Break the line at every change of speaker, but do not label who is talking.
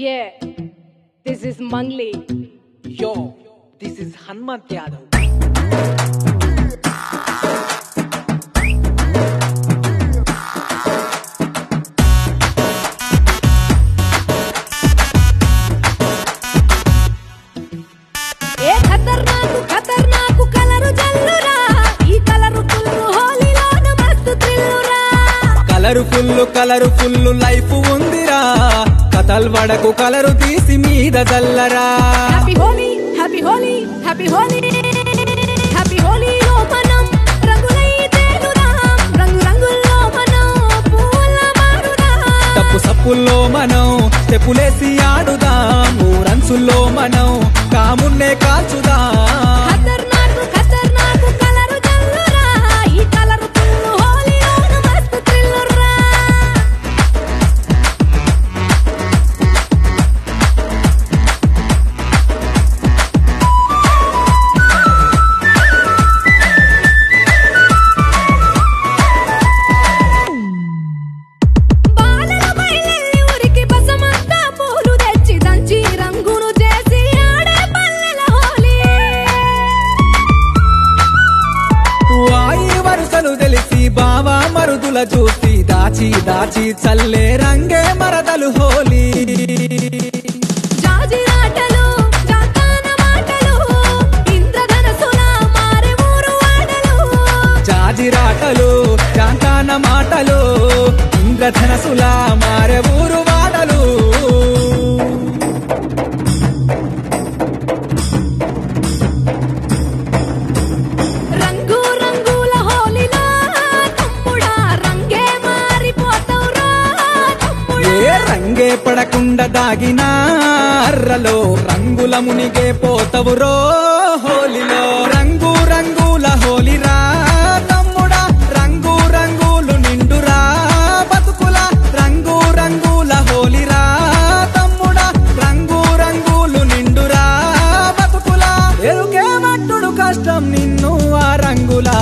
Yeah, this is Mangli.
Yo, this is Hanmant Yadav.
Colour ఈ colour full
life ఉందిరా కథల్ వడకు colour తీసి మీద చల్లరా
happy Holi happy Holi happy Holi happy
తప్పు సప్పుల్లో మనం చెప్పులేసి ఆడుదాం. ఊరంచుల్లో మనం కామున్నే కాల్చుదాం. మరుదుల చూసి దాచి దాచి చల్లే రంగే మరదలు హోలీ.
జాజిరాటలు జాతాన మాటలు ఇంద్రధనసుల మారే ఊరు వాడలు.
భయపడకుండా దాగినా అర్రలో రంగుల మునిగే పోతవు రో హోలిలో
రంగు రంగుల హోలిరా తమ్ముడా రంగు రంగులు
నిండురా రంగు రంగుల హోలిరా తమ్ముడా రంగు రంగులు నిండురా కష్టం నిన్ను ఆ రంగులా